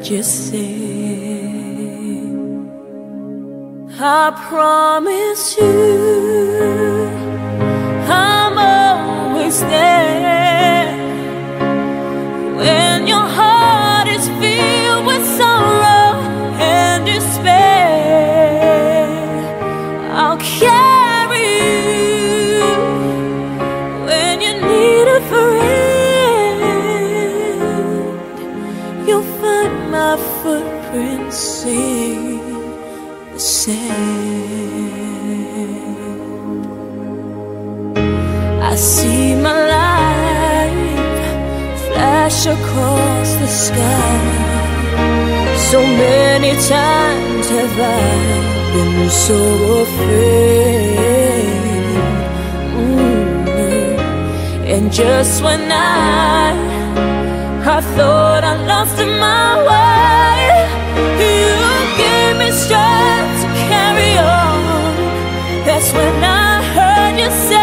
Heard you say, I promise you, I'm always there. When your heart is filled with sorrow and despair, I'll carry footprints in the sand. I see my life flash across the sky. So many times have I been so afraid. And just when I I thought I lost my way, when I heard you say.